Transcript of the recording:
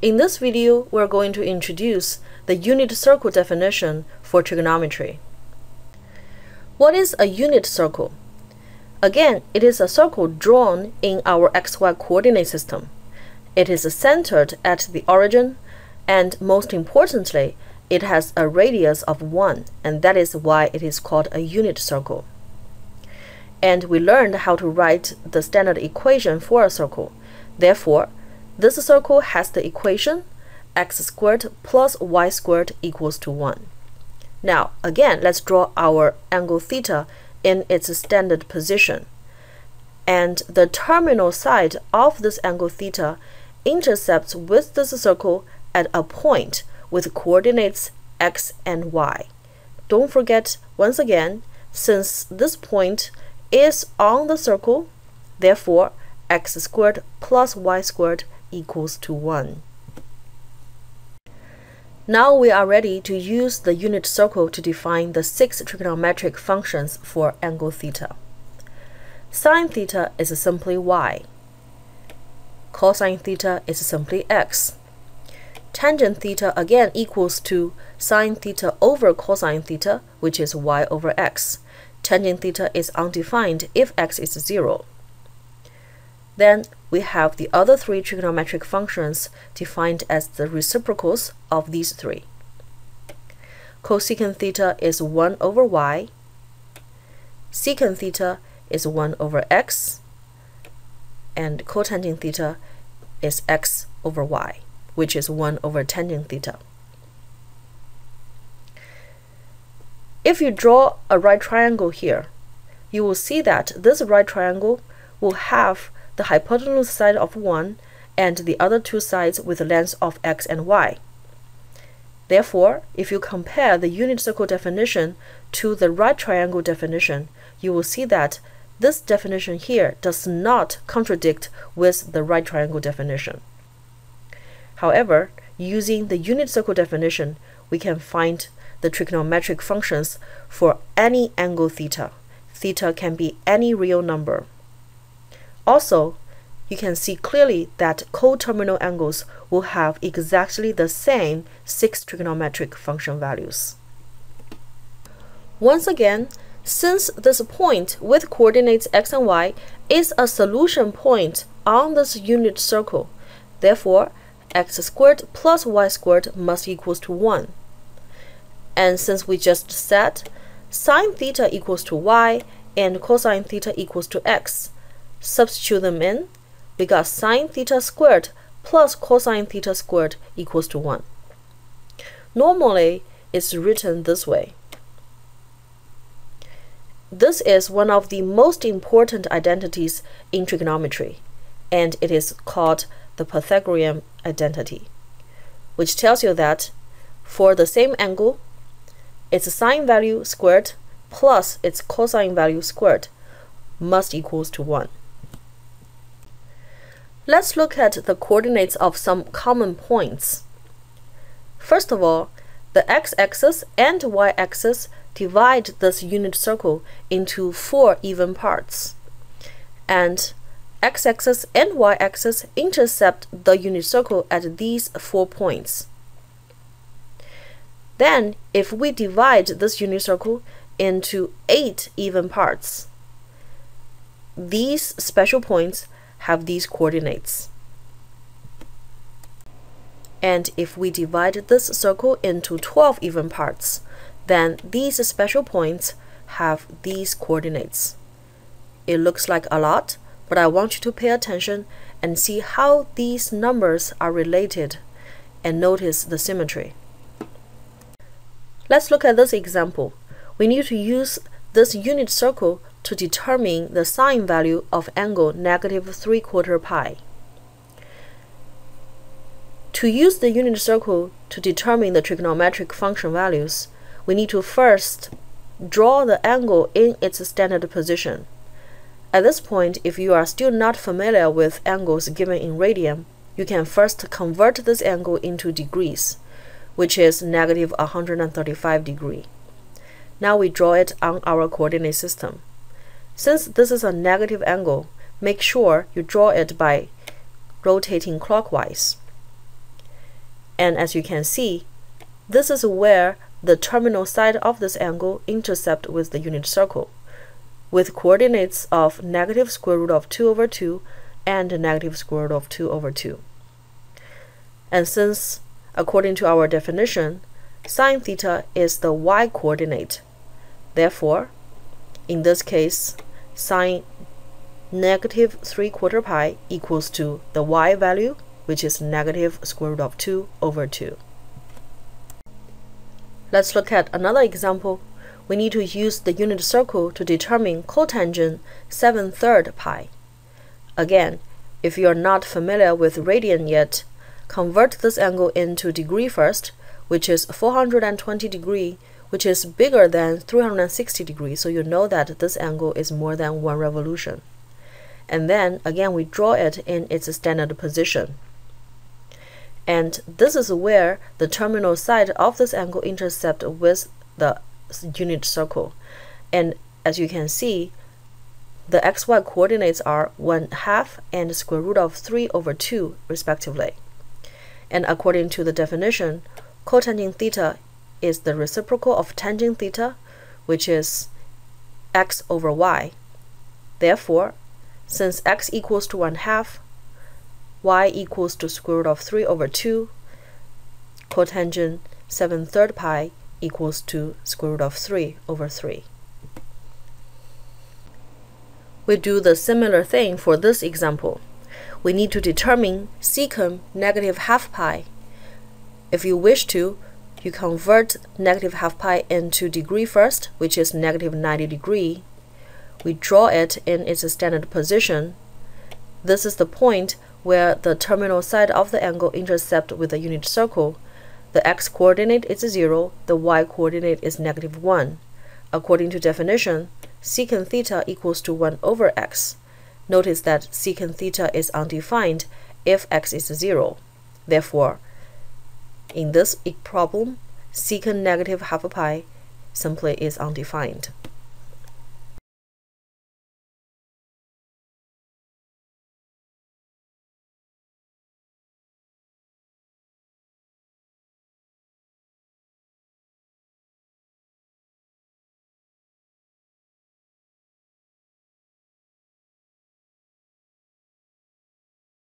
In this video, we're going to introduce the unit circle definition for trigonometry. What is a unit circle? Again, it is a circle drawn in our xy coordinate system. It is centered at the origin, and most importantly, it has a radius of 1, and that is why it is called a unit circle. And we learned how to write the standard equation for a circle. Therefore, this circle has the equation x squared plus y squared equals to 1. Now, again, let's draw our angle theta in its standard position. And the terminal side of this angle theta intercepts with this circle at a point with coordinates x and y. Don't forget, once again, since this point is on the circle, therefore x squared plus y squared equals to 1. Now we are ready to use the unit circle to define the six trigonometric functions for angle theta. Sine theta is simply y. Cosine theta is simply x. Tangent theta again equals to sine theta over cosine theta, which is y over x. Tangent theta is undefined if x is 0. Then we have the other three trigonometric functions defined as the reciprocals of these three. Cosecant theta is 1 over y, secant theta is 1 over x, and cotangent theta is x over y, which is 1 over tangent theta. If you draw a right triangle here, you will see that this right triangle will have the hypotenuse side of one and the other two sides with lengths of x and y. Therefore, if you compare the unit circle definition to the right triangle definition, you will see that this definition here does not contradict with the right triangle definition. However, using the unit circle definition, we can find the trigonometric functions for any angle theta. Theta can be any real number. Also, you can see clearly that coterminal angles will have exactly the same six trigonometric function values. Once again, since this point with coordinates x and y is a solution point on this unit circle, therefore x squared plus y squared must equals to 1. And since we just said sine theta equals to y and cosine theta equals to x, Substitute them in, we got sine theta squared plus cosine theta squared equals to 1. Normally, it's written this way. This is one of the most important identities in trigonometry, and it is called the Pythagorean identity, which tells you that for the same angle, its sine value squared plus its cosine value squared must equals to 1. Let's look at the coordinates of some common points. First of all, the x-axis and y-axis divide this unit circle into four even parts. And x-axis and y-axis intercept the unit circle at these four points. Then, if we divide this unit circle into eight even parts, these special points have these coordinates. And if we divide this circle into 12 even parts, then these special points have these coordinates. It looks like a lot, but I want you to pay attention and see how these numbers are related and notice the symmetry. Let's look at this example. We need to use this unit circle to determine the sine value of angle negative 3 quarter pi. To use the unit circle to determine the trigonometric function values, we need to first draw the angle in its standard position. At this point, if you are still not familiar with angles given in radian, you can first convert this angle into degrees, which is negative 135 degree. Now we draw it on our coordinate system. Since this is a negative angle, make sure you draw it by rotating clockwise. And as you can see, this is where the terminal side of this angle intercept with the unit circle, with coordinates of negative square root of 2 over 2 and negative square root of 2 over 2. And since, according to our definition, sine theta is the y coordinate, therefore, in this case, sine negative 3 quarter pi equals to the y value, which is negative square root of 2 over 2. Let's look at another example. We need to use the unit circle to determine cotangent 7 third pi. Again, if you are not familiar with radian yet, convert this angle into degree first, which is 420 degree, which is bigger than 360 degrees, so you know that this angle is more than one revolution. And then again, we draw it in its standard position. And this is where the terminal side of this angle intercept with the unit circle. And as you can see, the xy coordinates are 1 half and square root of 3 over 2 respectively. And according to the definition, cotangent theta is the reciprocal of tangent theta, which is x over y. Therefore, since x equals to 1 half, y equals to square root of 3 over 2, cotangent 7 third pi equals to square root of 3 over 3. We do the similar thing for this example. We need to determine secant negative half pi. If you wish to, you convert negative half pi into degree first, which is negative 90 degree. We draw it in its standard position. This is the point where the terminal side of the angle intercept with the unit circle. The x-coordinate is 0, the y-coordinate is negative 1. According to definition, secant theta equals to 1 over x. Notice that secant theta is undefined if x is 0. Therefore, in this problem, secant negative half pi simply is undefined.